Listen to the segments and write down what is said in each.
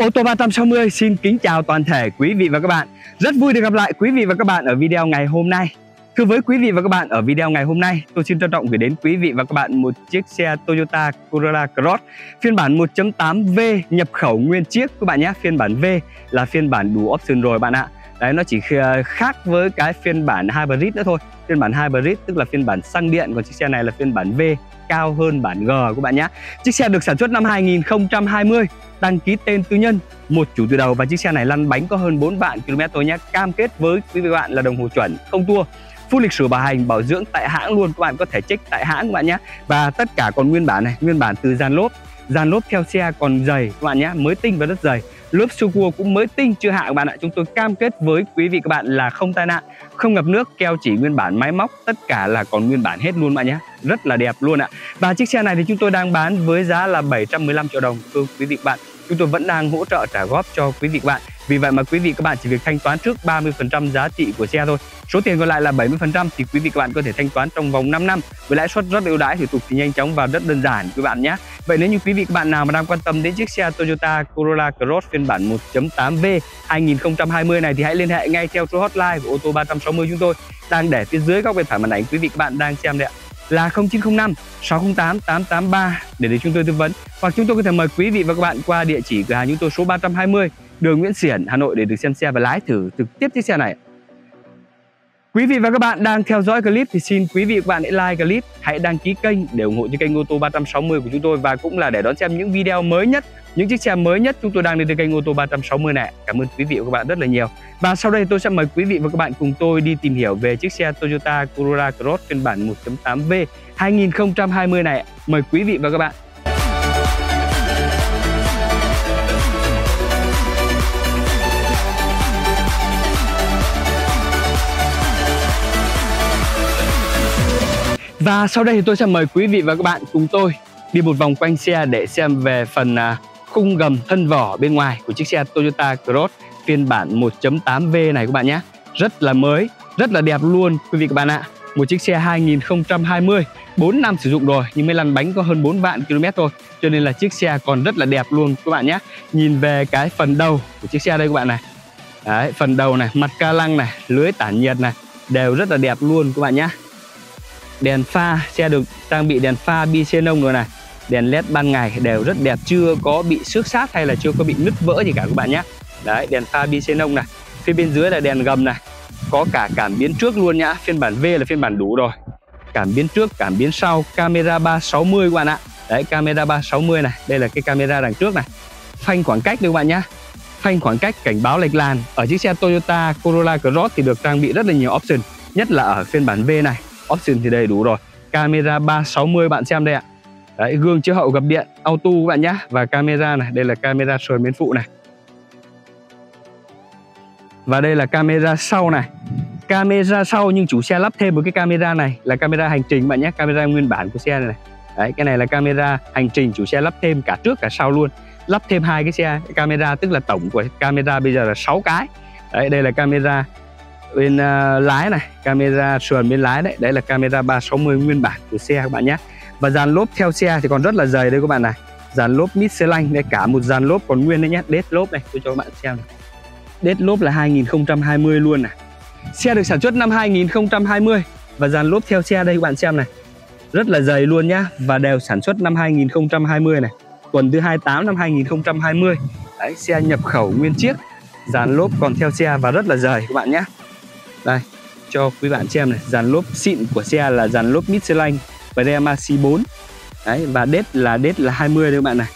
Ô tô 360 xin kính chào toàn thể quý vị và các bạn. Rất vui được gặp lại quý vị và các bạn ở video ngày hôm nay. Thưa với quý vị và các bạn, ở video ngày hôm nay, tôi xin trân trọng gửi đến quý vị và các bạn một chiếc xe Toyota Corolla Cross phiên bản 1.8V nhập khẩu nguyên chiếc các bạn nhé. Phiên bản V là phiên bản đủ option rồi bạn ạ. Đấy nó chỉ ờ, khác với cái phiên bản hybrid nữa thôi. Phiên bản hybrid tức là phiên bản xăng điện, còn chiếc xe này là phiên bản V cao hơn bản G của bạn nhé. Chiếc xe được sản xuất năm 2020 đăng ký tên tư nhân một chủ từ đầu và chiếc xe này lăn bánh có hơn 4 vạn km thôi nhé. Cam kết với quý vị bạn là đồng hồ chuẩn không tua full lịch sử bảo hành bảo dưỡng tại hãng luôn các bạn có thể check tại hãng các bạn nhé. Và tất cả còn nguyên bản này nguyên bản từ dàn lốp. Dàn lốp theo xe còn dày các bạn nhé mới tinh và rất dày lớp siêu cua cũng mới tinh chưa hạ các bạn ạ. Chúng tôi cam kết với quý vị các bạn là không tai nạn, không ngập nước, keo chỉ nguyên bản máy móc, tất cả là còn nguyên bản hết luôn bạn nhé. Rất là đẹp luôn ạ. Và chiếc xe này thì chúng tôi đang bán với giá là 715 triệu đồng. Thưa quý vị các bạn, chúng tôi vẫn đang hỗ trợ trả góp cho quý vị các bạn vì vậy mà quý vị các bạn chỉ việc thanh toán trước 30% giá trị của xe thôi. Số tiền còn lại là 70% thì quý vị các bạn có thể thanh toán trong vòng 5 năm. Với lãi suất rất ưu đãi thủ tục thì nhanh chóng và rất đơn giản quý bạn nhé. Vậy nếu như quý vị các bạn nào mà đang quan tâm đến chiếc xe Toyota Corolla Cross phiên bản 1.8V 2020 này thì hãy liên hệ ngay theo số hotline của ô tô 360 chúng tôi. Đang để phía dưới góc bên phải màn ảnh quý vị các bạn đang xem đấy ạ. Là 0905 608 883 để được chúng tôi tư vấn. Hoặc chúng tôi có thể mời quý vị và các bạn qua địa chỉ cửa hàng chúng tôi số 320 đường Nguyễn Xiển, Hà Nội để được xem xe và lái thử trực tiếp chiếc xe này. Quý vị và các bạn đang theo dõi clip thì xin quý vị và các bạn hãy like clip, hãy đăng ký kênh để ủng hộ cho kênh ô tô 360 của chúng tôi và cũng là để đón xem những video mới nhất, những chiếc xe mới nhất chúng tôi đang lên trên kênh ô tô 360 này. Cảm ơn quý vị và các bạn rất là nhiều. Và sau đây tôi sẽ mời quý vị và các bạn cùng tôi đi tìm hiểu về chiếc xe Toyota Corolla Cross phiên bản 1.8V 2020 này. Mời quý vị và các bạn. Và sau đây thì tôi sẽ mời quý vị và các bạn cùng tôi đi một vòng quanh xe để xem về phần à, khung gầm thân vỏ bên ngoài của chiếc xe Toyota Cross phiên bản 1.8V này các bạn nhé. Rất là mới, rất là đẹp luôn quý vị các bạn ạ. Một chiếc xe 2020, 4 năm sử dụng rồi nhưng mới lăn bánh có hơn 4 vạn km thôi. Cho nên là chiếc xe còn rất là đẹp luôn các bạn nhé. Nhìn về cái phần đầu của chiếc xe đây các bạn này. Đấy, phần đầu này, mặt ca lăng này, lưới tản nhiệt này đều rất là đẹp luôn các bạn nhé đèn pha, xe được trang bị đèn pha bi xenon rồi này. Đèn led ban ngày đều rất đẹp, chưa có bị xước sát hay là chưa có bị nứt vỡ gì cả các bạn nhé. Đấy, đèn pha bi xenon này. Phía bên dưới là đèn gầm này. Có cả cảm biến trước luôn nhá. Phiên bản V là phiên bản đủ rồi. Cảm biến trước, cảm biến sau. Camera 360 các bạn ạ. Đấy, camera 360 này. Đây là cái camera đằng trước này. Phanh khoảng cách được các bạn nhá. Phanh khoảng cách, cảnh báo lệch làn. Ở chiếc xe Toyota Corolla Cross thì được trang bị rất là nhiều option, nhất là ở phiên bản V này option thì đầy đủ rồi. Camera 360 bạn xem đây ạ. Đấy, gương chiếu hậu gập điện auto các bạn nhé và camera này đây là camera sườn bên phụ này. Và đây là camera sau này. Camera sau nhưng chủ xe lắp thêm một cái camera này là camera hành trình bạn nhé camera nguyên bản của xe này, này. Đấy, cái này là camera hành trình chủ xe lắp thêm cả trước cả sau luôn. Lắp thêm hai cái xe camera tức là tổng của camera bây giờ là 6 cái. Đấy đây là camera bên uh, lái này camera sườn bên lái đấy. Đấy là camera 360 nguyên bản của xe các bạn nhé. Và dàn lốp theo xe thì còn rất là dày đây các bạn này. Dàn lốp Michelin đây cả một dàn lốp còn nguyên đấy nhé. Đết lốp này tôi cho các bạn xem này. đết lốp là 2020 luôn này. Xe được sản xuất năm 2020 và dàn lốp theo xe đây các bạn xem này. Rất là dày luôn nhá và đều sản xuất năm 2020 này. Tuần thứ 28 năm 2020 đấy xe nhập khẩu nguyên chiếc dàn lốp còn theo xe và rất là dày các bạn nhé đây cho quý bạn xem này dàn lốp xịn của xe là dàn lốp Michelin và Premacy 4 đấy và đết là đết là 20 đấy các bạn này.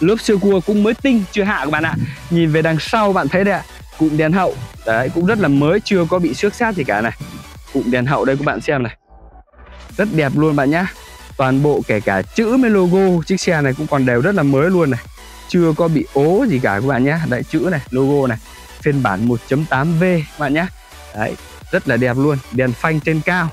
Lốp siêu cua cũng mới tinh chưa hạ các bạn ạ. Nhìn về đằng sau bạn thấy đấy ạ cụm đèn hậu. Đấy cũng rất là mới chưa có bị xước sát gì cả này. Cụm đèn hậu đây các bạn xem này. Rất đẹp luôn bạn nhá. Toàn bộ kể cả chữ với logo chiếc xe này cũng còn đều rất là mới luôn này. Chưa có bị ố gì cả các bạn nhá. Đấy chữ này logo này. Phiên bản 1.8V các bạn nhá. Đấy, rất là đẹp luôn Đèn phanh trên cao.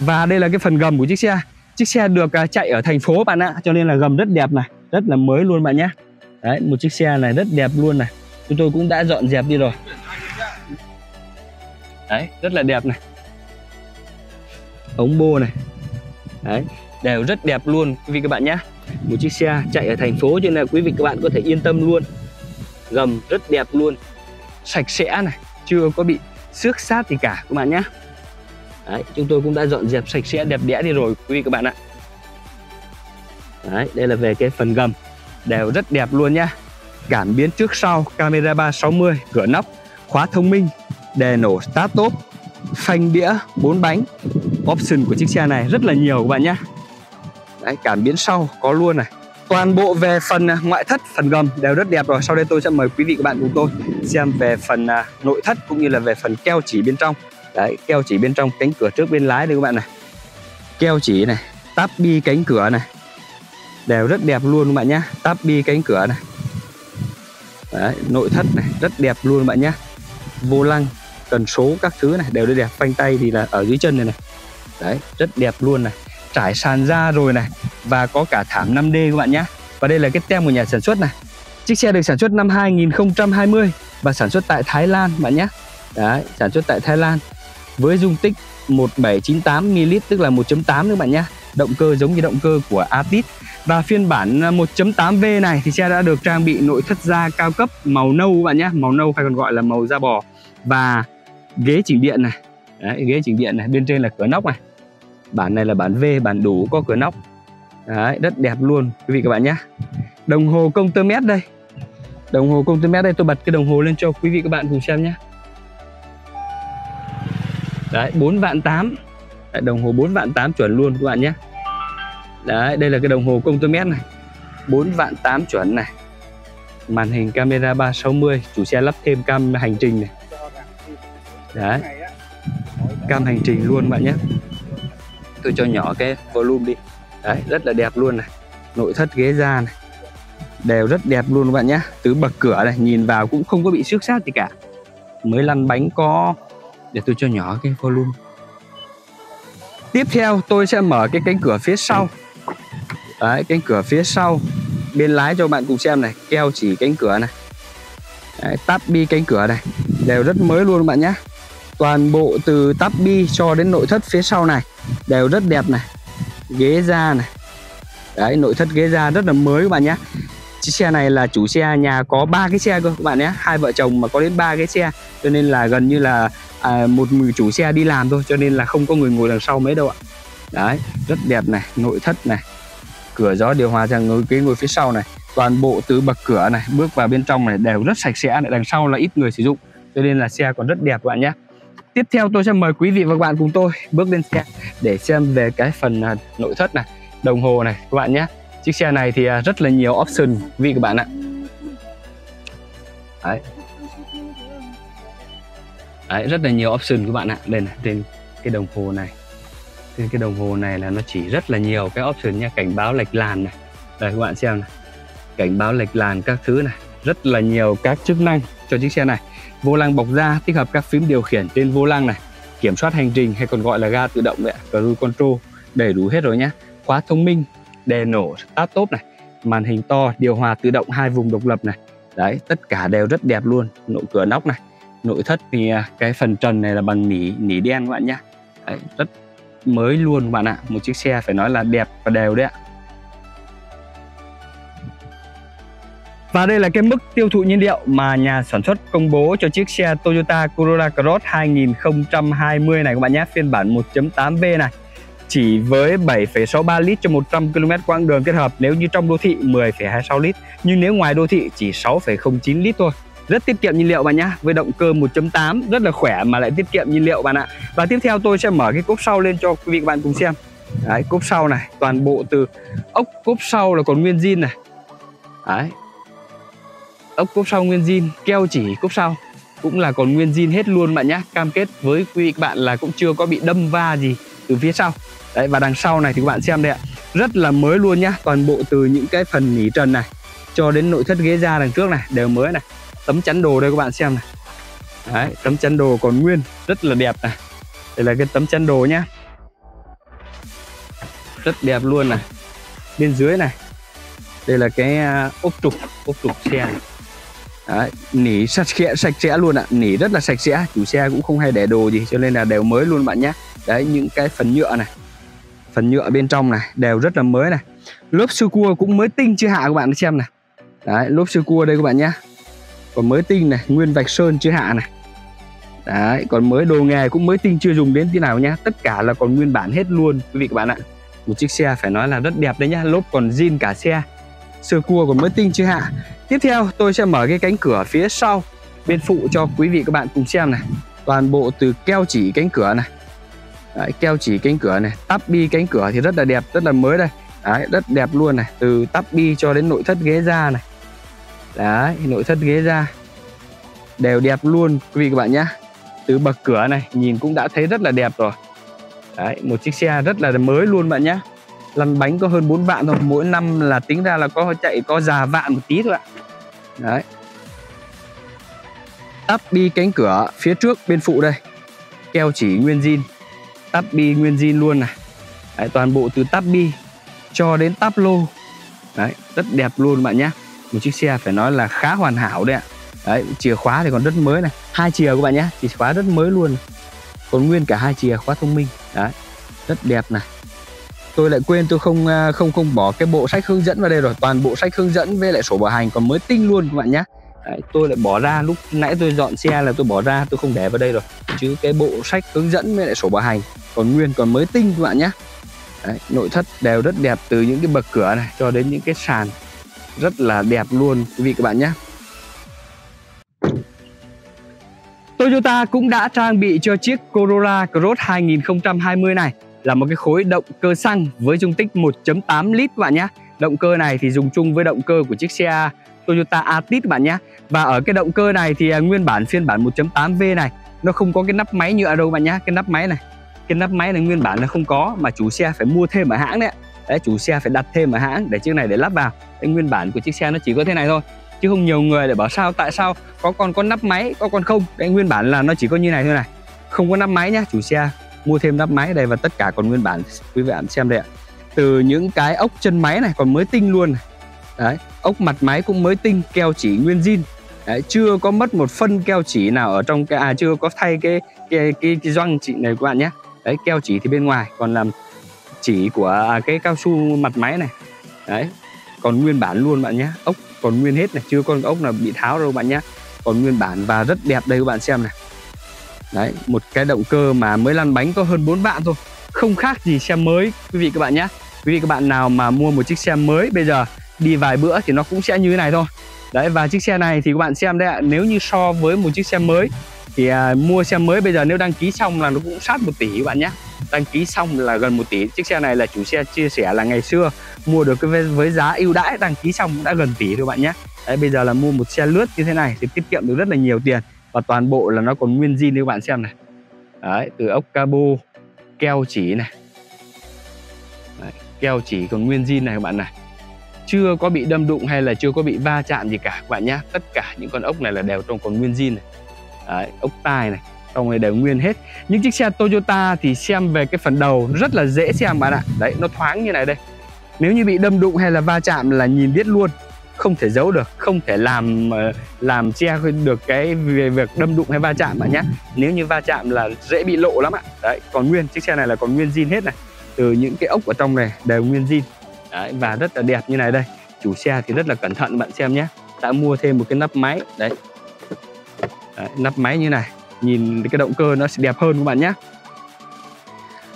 Và đây là cái phần gầm của chiếc xe. Chiếc xe được à, chạy ở thành phố bạn ạ Cho nên là gầm rất đẹp này Rất là mới luôn bạn nhé. Đấy, một chiếc xe này rất đẹp luôn này. Chúng tôi cũng đã dọn dẹp đi rồi. Đấy, rất là đẹp này. Ống bô này. Đấy, đều rất đẹp luôn quý vị các bạn nhé. Một chiếc xe chạy ở thành phố cho nên là quý vị các bạn có thể yên tâm luôn. Gầm rất đẹp luôn. Sạch sẽ này chưa có bị xước sát gì cả các bạn nhé Đấy, chúng tôi cũng đã dọn dẹp sạch sẽ đẹp đẽ đi rồi quý vị các bạn ạ. Đấy, đây là về cái phần gầm đều rất đẹp luôn nhá. Cảm biến trước sau camera 360 cửa nóc khóa thông minh đề nổ start top phanh đĩa bốn bánh. Option của chiếc xe này rất là nhiều các bạn nhé Đấy, cảm biến sau có luôn này toàn bộ về phần à, ngoại thất phần gầm đều rất đẹp rồi. Sau đây tôi sẽ mời quý vị các bạn cùng tôi xem về phần à, nội thất cũng như là về phần keo chỉ bên trong. Đấy keo chỉ bên trong cánh cửa trước bên lái đây các bạn này. Keo chỉ này táp bi cánh cửa này. Đều rất đẹp luôn các bạn nhé. Táp bi cánh cửa này. Đấy, nội thất này rất đẹp luôn các bạn nhé. Vô lăng cần số các thứ này đều rất đẹp. Phanh tay thì là ở dưới chân này này. Đấy rất đẹp luôn này trải sàn da rồi này và có cả thảm 5D các bạn nhé. Và đây là cái tem của nhà sản xuất này. Chiếc xe được sản xuất năm 2020 và sản xuất tại Thái Lan bạn nhé. Đấy sản xuất tại Thái Lan với dung tích 1798 ml tức là 1.8 các bạn nhé. Động cơ giống như động cơ của Atis và phiên bản 1.8V này thì xe đã được trang bị nội thất da cao cấp màu nâu các bạn nhé. Màu nâu hay còn gọi là màu da bò. Và ghế chỉnh điện này. Đấy, ghế chỉnh điện này bên trên là cửa nóc này bản này là bản V bản đủ có cửa nóc. Đấy, rất đẹp luôn quý vị các bạn nhé. Đồng hồ công tơ mét đây. Đồng hồ công tơ mét đây tôi bật cái đồng hồ lên cho quý vị các bạn cùng xem nhé. Đấy bốn vạn tám. Đồng hồ 4 vạn 8 chuẩn luôn các bạn nhé. Đấy đây là cái đồng hồ công tơ mét này. 4 vạn 8 chuẩn này. Màn hình camera 360 Chủ xe lắp thêm cam hành trình này. Đấy. Cam hành trình luôn bạn nhé. Tôi cho nhỏ cái volume đi. Đấy rất là đẹp luôn này. Nội thất ghế da này. Đều rất đẹp luôn các bạn nhé. Từ bậc cửa này nhìn vào cũng không có bị xước sát gì cả. Mới lăn bánh có. Để tôi cho nhỏ cái volume. Tiếp theo tôi sẽ mở cái cánh cửa phía sau. Đấy cánh cửa phía sau. Bên lái cho bạn cùng xem này. Keo chỉ cánh cửa này. Đấy, tắp bi cánh cửa này. Đều rất mới luôn các bạn nhé toàn bộ từ tắp bi cho đến nội thất phía sau này đều rất đẹp này ghế da này. Đấy nội thất ghế da rất là mới các bạn nhé. Chiếc xe này là chủ xe nhà có ba cái xe cơ các bạn nhé. Hai vợ chồng mà có đến ba cái xe cho nên là gần như là à, một người chủ xe đi làm thôi cho nên là không có người ngồi đằng sau mấy đâu ạ. Đấy rất đẹp này nội thất này cửa gió điều hòa rằng ngồi cái ngồi phía sau này toàn bộ từ bậc cửa này bước vào bên trong này đều rất sạch sẽ này đằng sau là ít người sử dụng cho nên là xe còn rất đẹp các bạn nhé tiếp theo tôi sẽ mời quý vị và các bạn cùng tôi bước lên xe để xem về cái phần à, nội thất này đồng hồ này các bạn nhé. Chiếc xe này thì à, rất là nhiều option quý vị các bạn ạ. Đấy. Đấy, rất là nhiều option các bạn ạ. Đây này trên cái đồng hồ này. Trên cái đồng hồ này là nó chỉ rất là nhiều cái option nha cảnh báo lệch làn này. Đây các bạn xem này. Cảnh báo lệch làn các thứ này. Rất là nhiều các chức năng cho chiếc xe này vô lăng bọc da tích hợp các phím điều khiển trên vô lăng này. Kiểm soát hành trình hay còn gọi là ga tự động đấy cruise control. Đầy đủ hết rồi nhé khóa thông minh đèn nổ start top này. Màn hình to điều hòa tự động hai vùng độc lập này. Đấy tất cả đều rất đẹp luôn. Nội cửa nóc này. Nội thất thì à, cái phần trần này là bằng nỉ nỉ đen các bạn nhé đấy, rất mới luôn các bạn ạ. Một chiếc xe phải nói là đẹp và đều đấy ạ. Và đây là cái mức tiêu thụ nhiên liệu mà nhà sản xuất công bố cho chiếc xe Toyota Corolla Cross 2020 này các bạn nhé, phiên bản 1.8V này. Chỉ với 7,63 lít cho 100 km quãng đường kết hợp nếu như trong đô thị 10,26 lít, nhưng nếu ngoài đô thị chỉ 6,09 lít thôi. Rất tiết kiệm nhiên liệu bạn nhá với động cơ 1.8 rất là khỏe mà lại tiết kiệm nhiên liệu bạn ạ. Và tiếp theo tôi sẽ mở cái cốp sau lên cho quý vị các bạn cùng xem. Đấy cốp sau này toàn bộ từ ốc cốp sau là còn nguyên zin này. Đấy ốc cốp sau nguyên zin keo chỉ cốp sau. Cũng là còn nguyên zin hết luôn bạn nhé cam kết với quý vị các bạn là cũng chưa có bị đâm va gì từ phía sau. Đấy và đằng sau này thì các bạn xem đây ạ. Rất là mới luôn nhá. Toàn bộ từ những cái phần nỉ trần này cho đến nội thất ghế da đằng trước này đều mới này. Tấm chắn đồ đây các bạn xem này. Đấy, tấm chắn đồ còn nguyên rất là đẹp này. Đây là cái tấm chắn đồ nhá. Rất đẹp luôn này. Bên dưới này. Đây là cái à, ốp trục ốp trục xe này. Đấy, nỉ sạch sẽ sạch sẽ luôn ạ. Nỉ rất là sạch sẽ. Chủ xe cũng không hay để đồ gì cho nên là đều mới luôn bạn nhé. Đấy những cái phần nhựa này phần nhựa bên trong này đều rất là mới này. Lốp sơ cua cũng mới tinh chưa hạ các bạn xem này. Đấy lốp sơ cua đây các bạn nhé. Còn mới tinh này nguyên vạch sơn chưa hạ này. Đấy còn mới đồ nghề cũng mới tinh chưa dùng đến tí nào nhá tất cả là còn nguyên bản hết luôn quý vị các bạn ạ. Một chiếc xe phải nói là rất đẹp đấy nhá. Lốp còn zin cả xe sơ cua còn mới tinh chưa hạ tiếp theo tôi sẽ mở cái cánh cửa phía sau bên phụ cho quý vị các bạn cùng xem này. Toàn bộ từ keo chỉ cánh cửa này. Đấy, keo chỉ cánh cửa này. Tắp bi cánh cửa thì rất là đẹp rất là mới đây. Đấy, rất đẹp luôn này. Từ tắp bi cho đến nội thất ghế da này. Đấy, nội thất ghế da. Đều đẹp luôn quý vị các bạn nhé từ bậc cửa này nhìn cũng đã thấy rất là đẹp rồi. Đấy, một chiếc xe rất là mới luôn bạn nhé lăn bánh có hơn 4 vạn thôi. Mỗi năm là tính ra là có chạy có già vạn một tí thôi ạ. Đấy. Tắp bi cánh cửa phía trước bên phụ đây. Keo chỉ nguyên zin. Tắp bi nguyên zin luôn này. Đấy, toàn bộ từ tắp bi cho đến tắp lô. Đấy rất đẹp luôn bạn nhé. Một chiếc xe phải nói là khá hoàn hảo đấy ạ. Đấy chìa khóa thì còn rất mới này. Hai chìa các bạn nhé. Chìa khóa rất mới luôn còn nguyên cả hai chìa khóa thông minh. Đấy rất đẹp này tôi lại quên tôi không à, không không bỏ cái bộ sách hướng dẫn vào đây rồi. Toàn bộ sách hướng dẫn với lại sổ bảo hành còn mới tinh luôn các bạn nhé Đấy, tôi lại bỏ ra. Lúc nãy tôi dọn xe là tôi bỏ ra tôi không để vào đây rồi. Chứ cái bộ sách hướng dẫn với lại sổ bảo hành còn nguyên còn mới tinh các bạn nhé Đấy, nội thất đều rất đẹp từ những cái bậc cửa này cho đến những cái sàn. Rất là đẹp luôn quý vị các bạn nhé Toyota cũng đã trang bị cho chiếc Corolla Cross 2020 này là một cái khối động cơ xăng với dung tích 1.8 lít các bạn nhé. Động cơ này thì dùng chung với động cơ của chiếc xe Toyota Altis các bạn nhé. Và ở cái động cơ này thì à, nguyên bản phiên bản 1.8V này nó không có cái nắp máy như ở đâu bạn nhé. Cái nắp máy này, cái nắp máy này nguyên bản là không có mà chủ xe phải mua thêm ở hãng đấy. Đấy chủ xe phải đặt thêm ở hãng để chiếc này để lắp vào. Cái nguyên bản của chiếc xe nó chỉ có thế này thôi chứ không nhiều người để bảo sao tại sao có con có nắp máy có con không cái nguyên bản là nó chỉ có như này thôi này không có nắp máy nhá chủ xe mua thêm nắp máy đây và tất cả còn nguyên bản. Quý vị bạn xem đây ạ. Từ những cái ốc chân máy này còn mới tinh luôn này. đấy ốc mặt máy cũng mới tinh keo chỉ nguyên zin. Đấy, chưa có mất một phân keo chỉ nào ở trong cái à chưa có thay cái cái cái, cái doanh chị này các bạn nhé. Đấy keo chỉ thì bên ngoài còn làm chỉ của à, cái cao su mặt máy này. Đấy còn nguyên bản luôn bạn nhé. Ốc còn nguyên hết này chưa con ốc nào bị tháo đâu bạn nhé. Còn nguyên bản và rất đẹp đây các bạn xem này đấy một cái động cơ mà mới lăn bánh có hơn 4 vạn thôi. Không khác gì xe mới quý vị các bạn nhé. Quý vị các bạn nào mà mua một chiếc xe mới bây giờ đi vài bữa thì nó cũng sẽ như thế này thôi. Đấy và chiếc xe này thì các bạn xem đấy ạ nếu như so với một chiếc xe mới thì à, mua xe mới bây giờ nếu đăng ký xong là nó cũng sát một tỷ các bạn nhé. Đăng ký xong là gần một tỷ. Chiếc xe này là chủ xe chia sẻ là ngày xưa mua được cái với giá ưu đãi đăng ký xong đã gần tỷ thôi bạn nhé. Đấy bây giờ là mua một xe lướt như thế này thì tiết kiệm được rất là nhiều tiền và toàn bộ là nó còn nguyên zin như các bạn xem này. Đấy từ ốc cabo keo chỉ này. Đấy, keo chỉ còn nguyên zin này các bạn này. Chưa có bị đâm đụng hay là chưa có bị va chạm gì cả các bạn nhé tất cả những con ốc này là đều trong còn nguyên zin này. Đấy, ốc tai này trong này đều nguyên hết. Những chiếc xe Toyota thì xem về cái phần đầu rất là dễ xem bạn ạ. Đấy nó thoáng như này đây. Nếu như bị đâm đụng hay là va chạm là nhìn biết luôn không thể giấu được không thể làm ờ, làm che được cái về việc đâm đụng hay va chạm bạn nhé nếu như va chạm là dễ bị lộ lắm ạ. Đấy còn nguyên chiếc xe này là còn nguyên zin hết này. Từ những cái ốc ở trong này đều nguyên zin. Đấy, và rất là đẹp như này đây. Chủ xe thì rất là cẩn thận bạn xem nhé đã mua thêm một cái nắp máy đấy, đấy nắp máy như này. Nhìn cái động cơ nó sẽ đẹp hơn các bạn nhé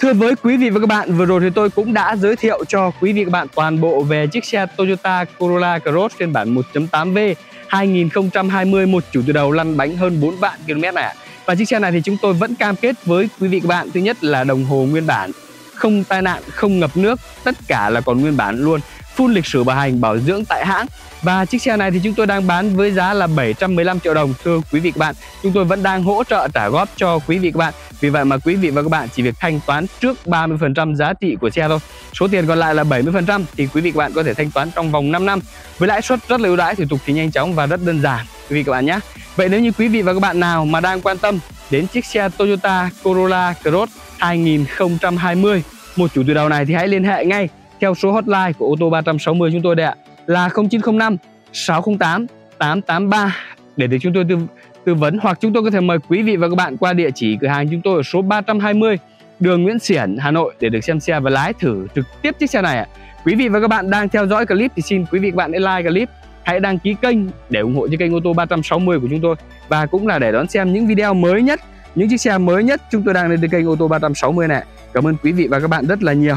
Thưa với quý vị và các bạn, vừa rồi thì tôi cũng đã giới thiệu cho quý vị và các bạn toàn bộ về chiếc xe Toyota Corolla Cross phiên bản 1.8V 2020 một chủ từ đầu lăn bánh hơn 4 vạn km này Và chiếc xe này thì chúng tôi vẫn cam kết với quý vị và các bạn Thứ nhất là đồng hồ nguyên bản, không tai nạn, không ngập nước, tất cả là còn nguyên bản luôn. Full lịch sử bảo hành, bảo dưỡng tại hãng. Và chiếc xe này thì chúng tôi đang bán với giá là 715 triệu đồng Thưa quý vị các bạn, chúng tôi vẫn đang hỗ trợ trả góp cho quý vị các bạn. Vì vậy mà quý vị và các bạn chỉ việc thanh toán trước 30% giá trị của xe thôi. Số tiền còn lại là 70% thì quý vị các bạn có thể thanh toán trong vòng 5 năm. Với lãi suất rất là ưu đãi, thủ tục thì nhanh chóng và rất đơn giản quý vị các bạn nhé. Vậy nếu như quý vị và các bạn nào mà đang quan tâm đến chiếc xe Toyota Corolla Cross 2020 một chủ từ đầu này thì hãy liên hệ ngay theo số hotline của ô tô 360 chúng tôi đây ạ là 0905 608 883 để được chúng tôi tư, tư vấn hoặc chúng tôi có thể mời quý vị và các bạn qua địa chỉ cửa hàng chúng tôi ở số 320 đường Nguyễn Xiển, Hà Nội để được xem xe và lái thử trực tiếp chiếc xe này ạ. Quý vị và các bạn đang theo dõi clip thì xin quý vị và các bạn hãy like clip hãy đăng ký kênh để ủng hộ cho kênh ô tô 360 của chúng tôi. Và cũng là để đón xem những video mới nhất những chiếc xe mới nhất chúng tôi đang lên trên kênh ô tô 360 này. Cảm ơn quý vị và các bạn rất là nhiều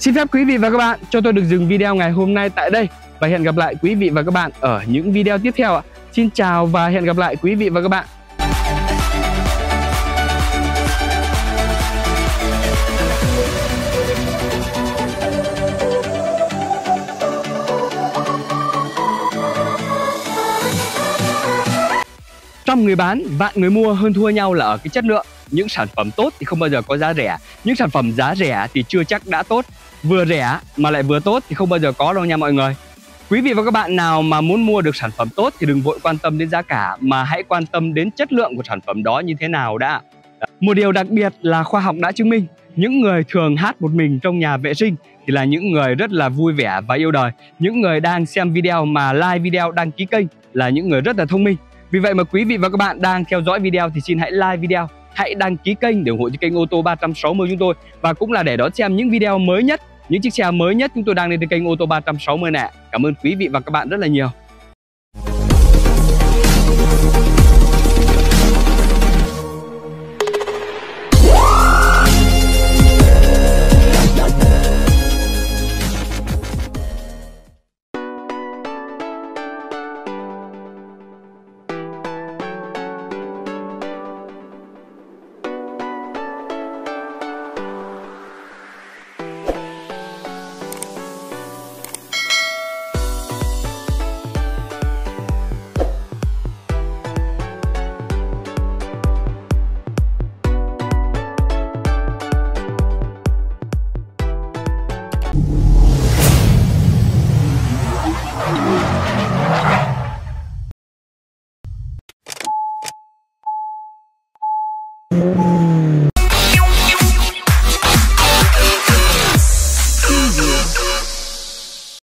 xin phép quý vị và các bạn, cho tôi được dừng video ngày hôm nay tại đây và hẹn gặp lại quý vị và các bạn ở những video tiếp theo ạ. Xin chào và hẹn gặp lại quý vị và các bạn. Trong người bán, vạn người mua hơn thua nhau là ở cái chất lượng những sản phẩm tốt thì không bao giờ có giá rẻ. Những sản phẩm giá rẻ thì chưa chắc đã tốt. Vừa rẻ mà lại vừa tốt thì không bao giờ có đâu nha mọi người. Quý vị và các bạn nào mà muốn mua được sản phẩm tốt thì đừng vội quan tâm đến giá cả mà hãy quan tâm đến chất lượng của sản phẩm đó như thế nào đã. Một điều đặc biệt là khoa học đã chứng minh những người thường hát một mình trong nhà vệ sinh thì là những người rất là vui vẻ và yêu đời. Những người đang xem video mà like video đăng ký kênh là những người rất là thông minh. Vì vậy mà quý vị và các bạn đang theo dõi video thì xin hãy like video, hãy đăng ký kênh để ủng hộ cho kênh ô tô 360 chúng tôi và cũng là để đón xem những video mới nhất, những chiếc xe mới nhất chúng tôi đang lên trên kênh ô tô 360 nè Cảm ơn quý vị và các bạn rất là nhiều.